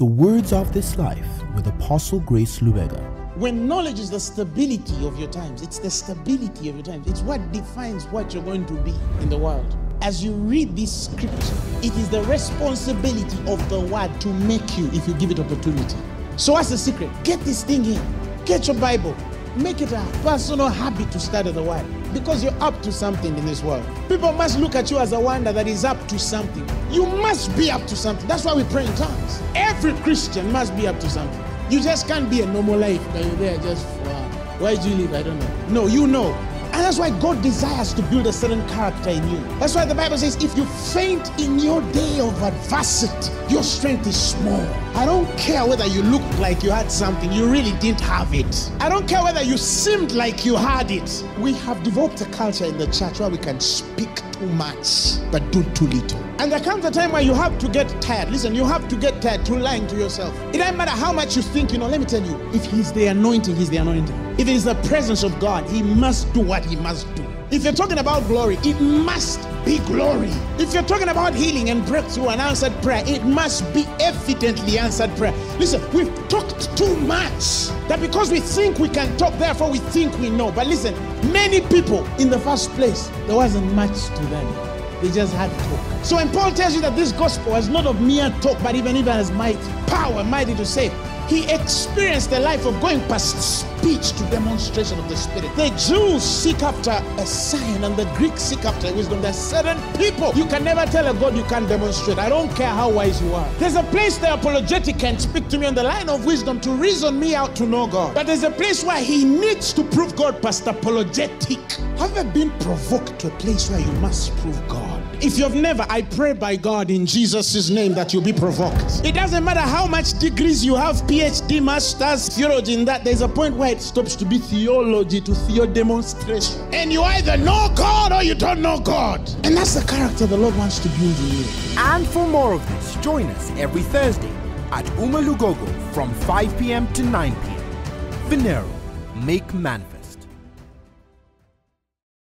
The words of this life with Apostle Grace Lubega. When knowledge is the stability of your times, it's the stability of your times. It's what defines what you're going to be in the world. As you read this scripture, it is the responsibility of the word to make you if you give it opportunity. So, what's the secret? Get this thing in. Get your Bible. Make it a personal habit to study the word because you're up to something in this world. People must look at you as a wonder that is up to something. You must be up to something. That's why we pray in tongues. Every Christian must be up to something. You just can't be a normal life, but you're there just for, where do you live? I don't know. No, you know. That's why God desires to build a certain character in you. That's why the Bible says, if you faint in your day of adversity, your strength is small. I don't care whether you looked like you had something, you really didn't have it. I don't care whether you seemed like you had it. We have developed a culture in the church where we can speak too much, but do too little. And there comes a time where you have to get tired. Listen, you have to get tired to lying to yourself. It doesn't matter how much you think, you know, let me tell you, if he's the anointing, he's the anointing. If it is the presence of God, he must do what he must do. If you're talking about glory, it must be glory. If you're talking about healing and breakthrough and answered prayer, it must be evidently answered prayer. Listen, we've talked too much that because we think we can talk, therefore we think we know. But listen, many people in the first place, there wasn't much to them. They just had talk. So when Paul tells you that this gospel is not of mere talk, but even even as might, power, mighty to save, he experienced the life of going past speech to demonstration of the Spirit. The Jews seek after a sign, and the Greeks seek after wisdom. There's certain people you can never tell a God you can't demonstrate. I don't care how wise you are. There's a place the apologetic can speak to me on the line of wisdom to reason me out to know God. But there's a place where he needs to prove God past apologetic. Have you been provoked to a place where you must prove God? If you've never, I pray by God in Jesus' name that you'll be provoked. It doesn't matter how much degrees you have, PhD, masters, theology, in that there's a point where it stops to be theology to theo demonstration. And you either know God or you don't know God. And that's the character the Lord wants to build in you. And for more of this, join us every Thursday at UMA Lugogo from 5 p.m. to 9 p.m. Phaneroo, make manifest.